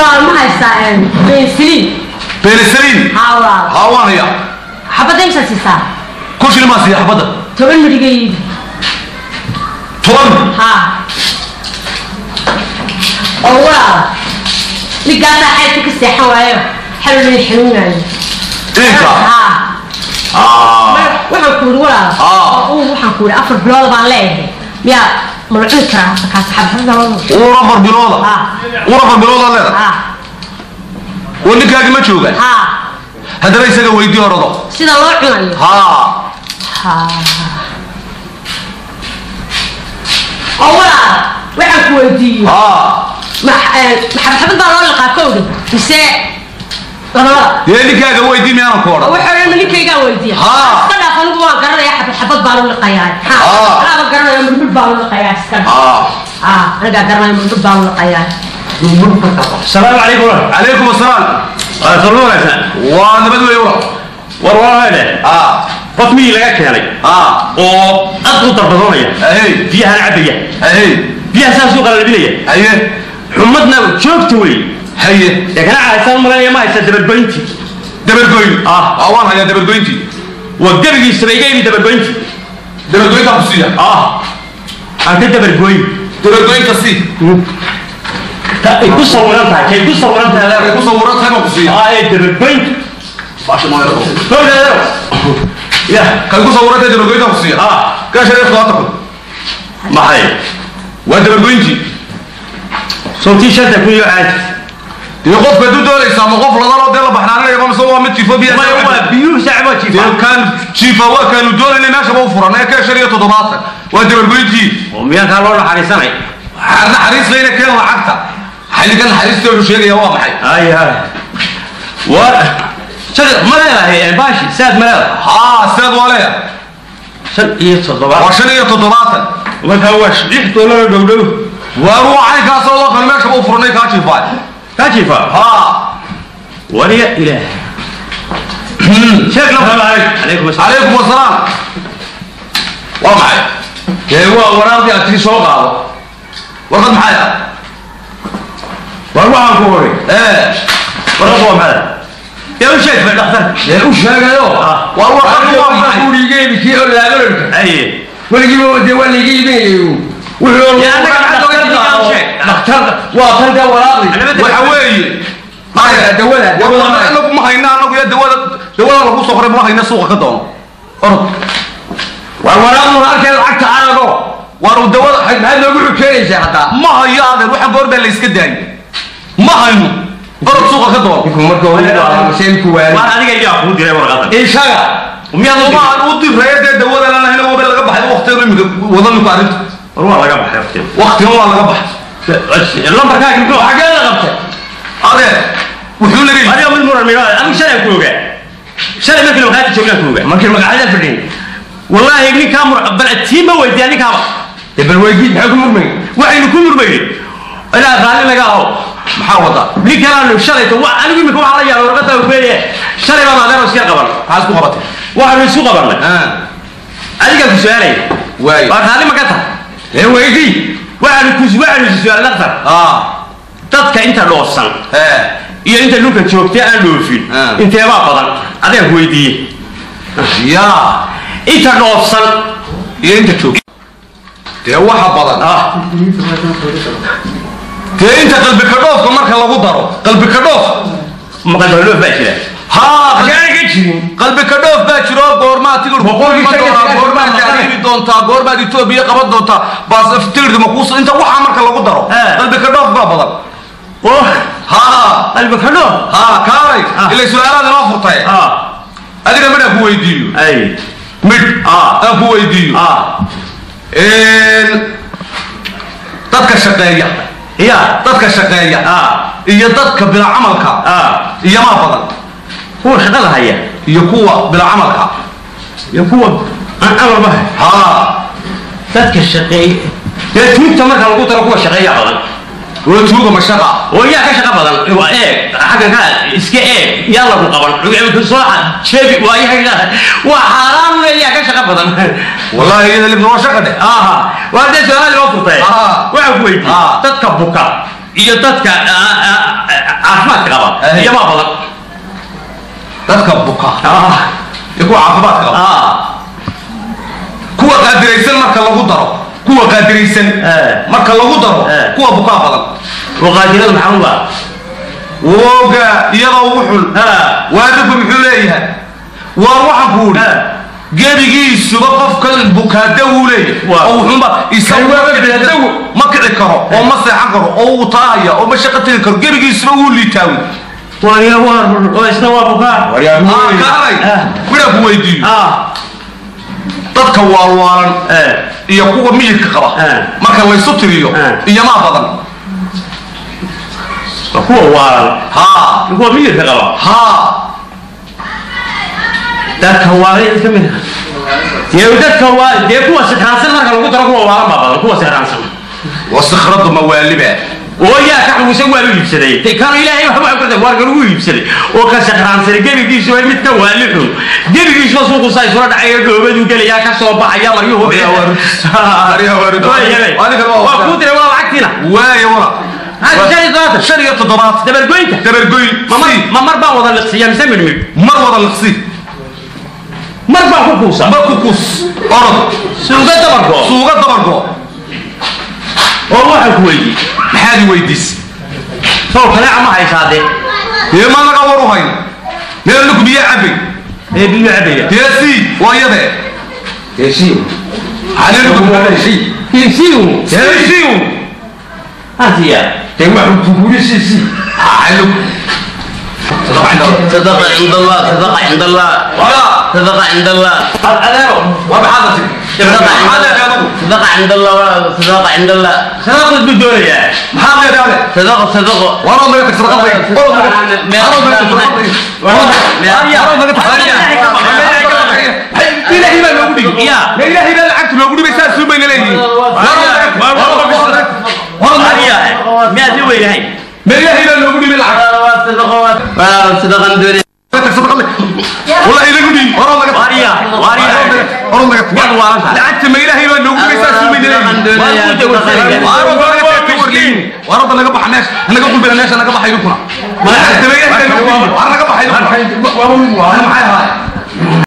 baa ma haystaa bensiliin benisaliin haa walaal haa waan hayaa xabadda imsa siisaa kun shilin maa siiya xabadda toban midhiga iibi toban. Haa oo walaal ninkaasaa xaydka ka seexan waayo xalolay xanuunaayo inka haa Ah, waxaan ku yidhi walaal Ah. uu waxaan ku yidhi afar bilood baan leeyahay يا مرعي كرا كاسحب وربر بلوضة وربر بلوضة لا واللي كاقي ما تشوفه. هذا ليس قوي دي هرضه سيدا الله عمي ها. ها. أولا وحن كويتي ها. مح آه، محمد بن الله لقى كوده لا لا يا اللي كاقي ويدي ما أنا كورة وحن اللي كاقي ويدي ها. waxa dhan ninkaygaa weydiiya Haa. iska dhaaf anigu waan garanaya xabad xabad baan u liqayaa Haa. anaaba garanaya mudmud baan u liqayaa iska dhaaf haa haa anigaa garanaya mudmud baan u liqayaa السلام عليكم ورحمة calaykum asalaam الله وبركاته waa nabad wey ura والله haa qof miyii laga keenay haa oo aad u darbadoonaya ahey biyahana cabaya ahey biyaha saas u qalabinaya haye xumadna joogta wey haye ee kana haysan malaynaya ma haysa dabargoynti dabargoyn Ah. aa waan hayaa dabargoyntii waa gebigiisaba iga ibi dabargoynti dabargoyntaa ku siiya. Ah aan ka dabargoyn. Dabargoynta sii. Ay ku sawiran tahay kay ku sawiran tahay ay ku sawiran tahay baan ku siiya. Ah ee dabargoynti baasha maayarado howleedo ya. Kay ku sawiran tahay dabargoyntaa ku siiya. Ah gaasha reer kulaata kun maxay? Waa dabargoyntii. Sawtii shanta kun iyo caadi dee qofka hadduu doonaysa ama qof ladaloo dee la baxnaaninayo mise waa mid waa biyuhu sacbo jiifa waa kaanu doonayna meeshaba u furan. Ee ka shan iyo toddobaatan waa dabargoyntii miyaankaa loo naxariisanay? Naxariis layna keen lacagta. Xilligan naxariistoodu sheegaya waa maxay? Ay hay waa shaqi ma leedahay baashi saad ma leedahay? Haa sidaad waa leeya shan iyo waa toddobaad shan iyo toddobaatan markaa waa lix doolar dhow dhow waa caynkaasoo loo kale meeshaba u furnay kaa jiifaa kaa jiifa haa waliya ilaah sheekh la calaykum asalaam calaykum wasalaam waa maxay dee waa waraaqdii aad tiri soo qaado warqad maxay ah war waxaan ku hori ee warqad waa maxay yaa u sheeg fa dhakhtar dee u sheegayo Ah. waa warqad waa maxay gurigeebikii oo laabalolka aye dawada, dawada maya. anagu ma hayna anagu iyo dawada dawada lagu soo qoray ma hayna suuqa ka doono. Orod. Waa walaaqdu halkee lacagta arago waanu dawada maxaad noogu xukeenaysaa haddaa ma hayo adeer waxa goor baa la iska daayay ma hayno. Orod suuqa ka doono. Ninku marka waali waar adiga yaa kuu diray warqadan. Isaga miyaad u ma aan u diraya dee dawada lana waba laga baxay waqtigan imika wadaniku arrinta. War waa laga baxay waqtiga. Waqtigan waa laga baxay lambarkaaga muxuu xagee la qabtay. Adeer wuxuu naga yidhi adiga mid muran migaa anigu shalay ku ogaa shalay markii maqaayada joognaan ku ogaa markii magacada fadhin wallaahi ninkaa mur bal tiima weydiiya ninkaaba dee bal weydiid maxaa ku murmay? Waxaynu ku murmayni ilaa raalli laga aho maxaa wadaa nin kalaanu shalayto wa anigu imika waxaa la yaaba warqada weeye. Shalay baan adeero iska qaban. Maxaa isku qabatay? Waxaanu isu qabannay Ah, adigaan ku su'aalaya waayo. Waa raalli ma ka tahay. Dee weydii ah. Dadka inta dhoofsan ee iyo inta dhulka joogtay aan dhoofin Ah. inteebaa badan? Ku weydiiye inta dhoofsan iyo inta joog dee waxa badan. Ah. Dee inta qalbi kadhoofka marka lagu daro qalbi kadhoof maqaldoof baa jira haa xagee ka jirin qalbi kadhoof baa jiro goormaa taariibi doontaa goormaad etoobiya qaban doontaa baas tigirka ma kuusa inta waxaa marka lagu daro Eh. qalbi kadhoof baa badan kaalay ilay su'aalaad inoo furtay adiga midh aan ku weydiiyo midh aan ku weydiiyo dadka shaqeeya ya dadka shaqeeya iyo dadka bila camalka ah iyo maa badan kuwa shaqada haya iyo kuwa bila camalka iyo kuwa aan amarba hay haa dadka shaqeeya dee tuugta marka lagu daro kuwa shaqeeya badan waa tuuga mashaqa oo yaa ka shaqa badan waa eeg xaggan ka iska eeg yaa lagu qaban sooxa jeebi waa yaga waa xaaraan le yaa ka shaqa badan. Wallahi iyada libna waa shaqa dheh aha waa dee su'aalaad inoo furtay. Waxaa ku weydiiyey dadka buka iyo dadka caafimaadka qaba iyamaa badan dadka buka Ah, iyo kuwa caafimaadka qaba. Ah, kuwa qaadiraysan marka lagu daro. Kuwa qaadiraysan Eh. marka lagu daro. Eh. kuwa bukaa badan. Waqaadirada maxaa u baa woga iyadoo wuxun Ah. waadinku muxuu leeyahay? Waar waxaan ku gebigiisuba qofkan bukaada wuu leeyahay. Oo wuxuunba isagu ma kici- karo oo ma seexan karo oo wuu taahaya oo ma shaqo tegi karo gebigiisuba wuu liitaawi ku weydiiyo dadka waalwaalan iyo kuwa miyirka qaba marka laysu tiriyo iyomaa badan dadka kuwa sikraansan marka lagu daro kuwa waalan baa badan kuwa sikraansan wasikhradu mawaaliba oo yaa ka xaguusan waa lu iibsaday de kan ilaahay wax waa kurta waa lagu iibsaday oo ka sikraansan gebigiisu waa mid ka waali xun gebigiisu waa suuqu say soo dhacay dhoobadu gelaya ka soo baxaya maryuhu Wariya waa rudis. Wariya waa rudis. Adiga waa waa wada. ku diray waa lacagtina waaya wala Hadi shan iyo todobaatan. shan iyo toddobaad dabargoynta dabargoyn ma mar si ma mar baan wada liqsiya mise midmid mar wada liqsi mar baan ku kuusa mar ku kus orod suuga dabarko suuga هذه ويدس طب هلا ما هي خاده هي ما نقبروا هاي. هي لك بيا عبي. إيه هي بيا عبي. يا سي. ويا بي. يا سي. هذا لك بيا سي. يا سي. يا سي. أنت يا. تم عم تقول سي. سي. عالو تدقى عند الله. تدقى عند الله. ولا. تدقى عند الله. طب أنا وبحضرتك تدقى عند الله تدقى عند الله. تدقى عند الله. صدق بالدنيا محاق يا دولة صدق صدق ورا ما يكتر قضي ورا ما يكتر قضي ورا ما يكتر قضي لا إله إلا الله لا إله إلا الله أنت موجود بس أسلوب إلى ورا ما ورا ما ما ورا ما لعبت ما إلهي ما نقول بيساس من إلهي ما كنت وصلي وأروح أروح ورلين وأروح أنا قبح ناس أنا قبح بلا ناس أنا قبح يدخل ما لعبت ما إلهي ما نقول أنا قبح يدخل وأنا معاها